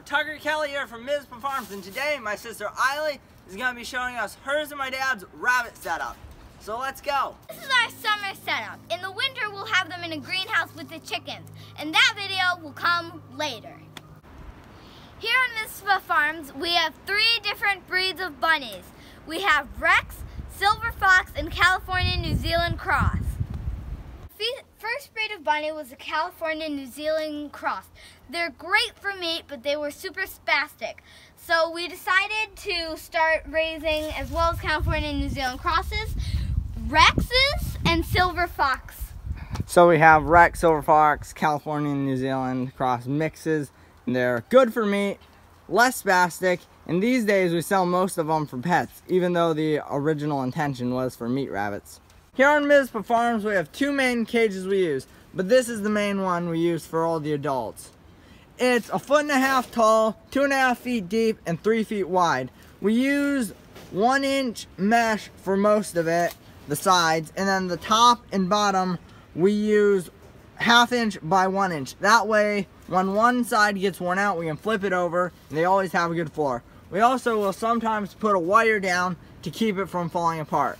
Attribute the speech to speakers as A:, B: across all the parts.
A: Tucker Kelly here from Mizpah Farms, and today my sister Eiley is going to be showing us hers and my dad's rabbit setup. So let's go.
B: This is our summer setup. In the winter, we'll have them in a greenhouse with the chickens, and that video will come later. Here on Mizpah Farms, we have three different breeds of bunnies. We have Rex, Silver Fox, and California New Zealand Cross. First breed of bunny was a California New Zealand Cross. They're great for meat, but they were super spastic. So we decided to start raising, as well as California New Zealand Crosses, Rexes and Silver Fox.
A: So we have Rex, Silver Fox, California, New Zealand cross mixes. They're good for meat, less spastic, and these days we sell most of them for pets, even though the original intention was for meat rabbits. Here on Mizpah Farms we have two main cages we use, but this is the main one we use for all the adults. It's a foot and a half tall, two and a half feet deep, and three feet wide. We use one inch mesh for most of it, the sides, and then the top and bottom we use half inch by one inch. That way, when one side gets worn out, we can flip it over, and they always have a good floor. We also will sometimes put a wire down to keep it from falling apart.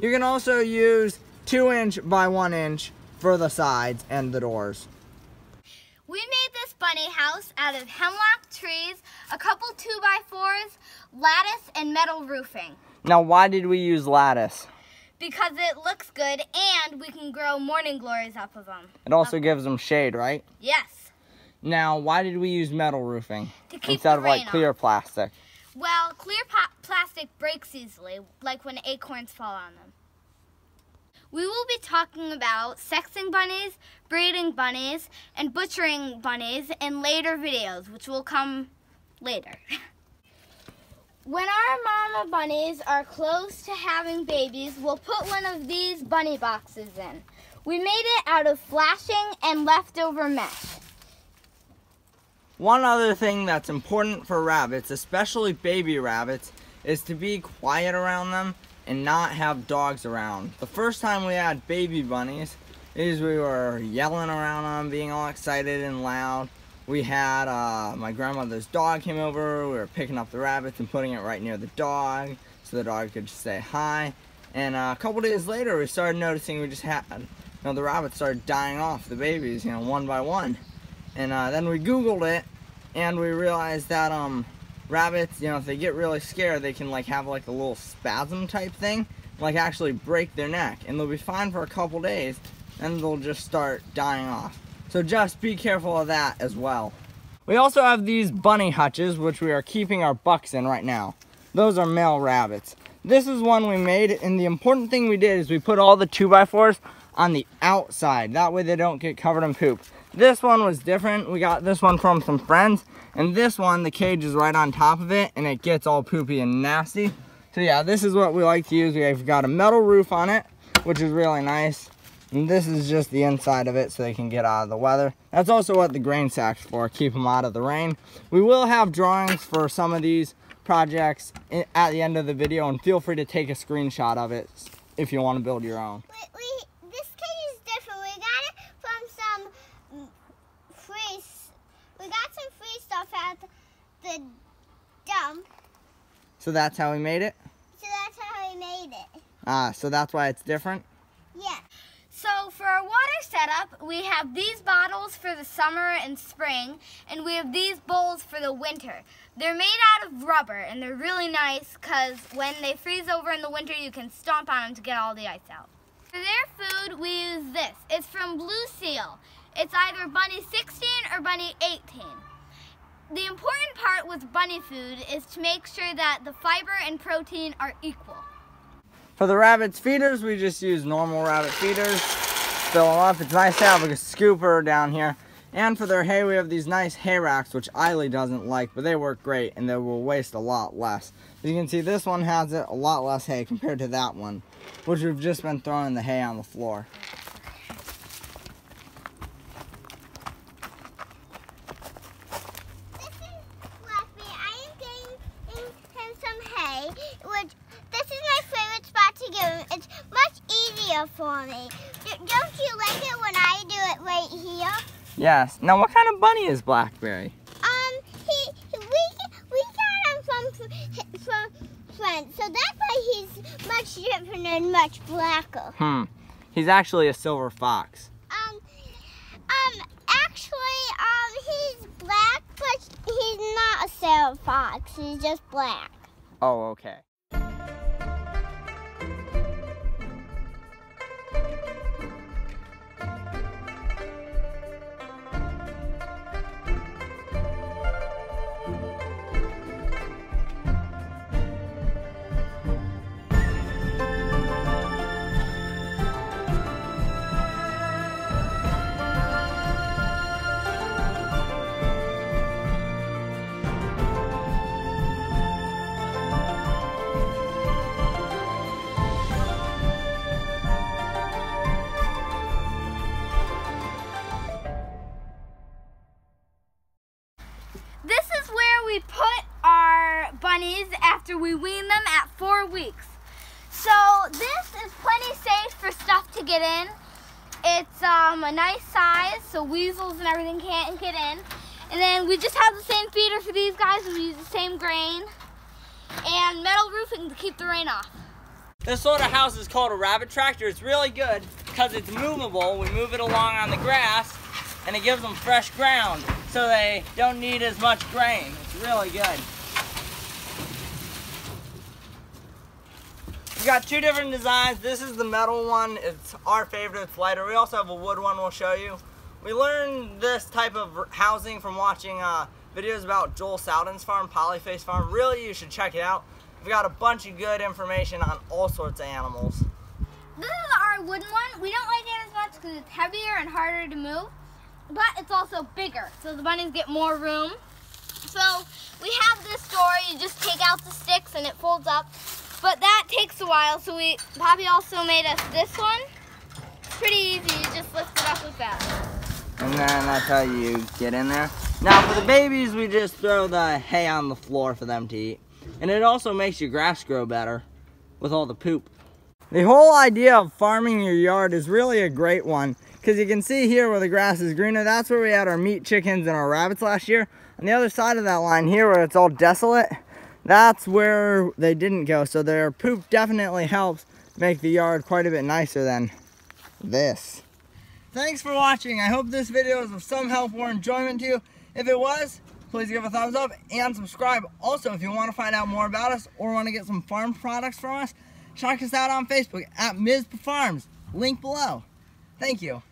A: You can also use two inch by one inch for the sides and the doors.
B: We made this bunny house out of hemlock trees, a couple 2x4s, lattice, and metal roofing.
A: Now, why did we use lattice?
B: Because it looks good and we can grow morning glories up of them.
A: It also up. gives them shade, right?
B: Yes.
A: Now, why did we use metal roofing instead of like clear
B: off.
A: plastic?
B: Well, clear plastic breaks easily, like when acorns fall on them. We will be talking about sexing bunnies, breeding bunnies, and butchering bunnies in later videos, which will come later. when our mama bunnies are close to having babies, we'll put one of these bunny boxes in. We made it out of flashing and leftover mesh.
A: One other thing that's important for rabbits, especially baby rabbits, is to be quiet around them and not have dogs around. The first time we had baby bunnies is we were yelling around them, being all excited and loud. We had uh, my grandmother's dog came over, we were picking up the rabbits and putting it right near the dog so the dog could just say hi. And uh, a couple days later we started noticing we just had, you know, the rabbits started dying off, the babies, you know, one by one. And uh, then we Googled it and we realized that um, rabbits, you know, if they get really scared, they can like have like a little spasm type thing, like actually break their neck, and they'll be fine for a couple days, and they'll just start dying off. So just be careful of that as well. We also have these bunny hutches, which we are keeping our bucks in right now. Those are male rabbits. This is one we made, and the important thing we did is we put all the 2x4s on the outside. That way they don't get covered in poop. This one was different. We got this one from some friends. And this one, the cage is right on top of it and it gets all poopy and nasty. So yeah, this is what we like to use. We've got a metal roof on it, which is really nice. And this is just the inside of it so they can get out of the weather. That's also what the grain sack's for, keep them out of the rain. We will have drawings for some of these projects at the end of the video and feel free to take a screenshot of it if you want to build your own.
B: the
A: So that's how we made it?
B: So that's how we made it.
A: Ah, so that's why it's different?
B: Yeah. So for our water setup, we have these bottles for the summer and spring, and we have these bowls for the winter. They're made out of rubber, and they're really nice because when they freeze over in the winter, you can stomp on them to get all the ice out. For their food, we use this. It's from Blue Seal. It's either Bunny 16 or Bunny 18 the important part with bunny food is to make sure that the fiber and protein are equal.
A: For the rabbit's feeders, we just use normal rabbit feeders. Fill them up. It's nice to have a scooper down here. And for their hay, we have these nice hay racks, which Eiley doesn't like, but they work great and they will waste a lot less. As you can see, this one has a lot less hay compared to that one, which we've just been throwing the hay on the floor.
B: For me. Don't you like it when I do it right here?
A: Yes. Now, what kind of bunny is Blackberry?
B: Um,
C: friend. So that's why he's much different and much blacker.
A: Hmm. He's actually a silver fox.
C: Um, um, actually, um, he's black, but he's not a silver fox. He's just black.
A: Oh, okay.
B: After we wean them at four weeks. So this is plenty safe for stuff to get in. It's um, a nice size, so weasels and everything can't get in. And then we just have the same feeder for these guys. We use the same grain and metal roofing to keep the rain off.
A: This sort of house is called a rabbit tractor. It's really good because it's movable. We move it along on the grass and it gives them fresh ground so they don't need as much grain. It's really good. We got two different designs. This is the metal one. It's our favorite. It's lighter. We also have a wood one we'll show you. We learned this type of housing from watching uh, videos about Joel Salatin's farm, Polyface Farm. Really, you should check it out. We've got a bunch of good information on all sorts of animals.
B: This is our wooden one. We don't like it as much because it's heavier and harder to move, but it's also bigger, so the bunnies get more room. So we have this door. You just take out the sticks and it folds up, but that takes a while. So we, Poppy also made us this one. It's pretty easy. You just lift it up with that.
A: And then that's how you get in there. Now for the babies, we just throw the hay on the floor for them to eat. And it also makes your grass grow better with all the poop. The whole idea of farming your yard is really a great one because you can see here where the grass is greener, that's where we had our meat chickens and our rabbits last year. On the other side of that line here where it's all desolate, that's where they didn't go. So their poop definitely helps make the yard quite a bit nicer than this. Thanks for watching. I hope this video was of some help or enjoyment to you. If it was, please give a thumbs up and subscribe. Also, if you want to find out more about us or want to get some farm products from us, check us out on Facebook at Mizpah Farms. Link below. Thank you.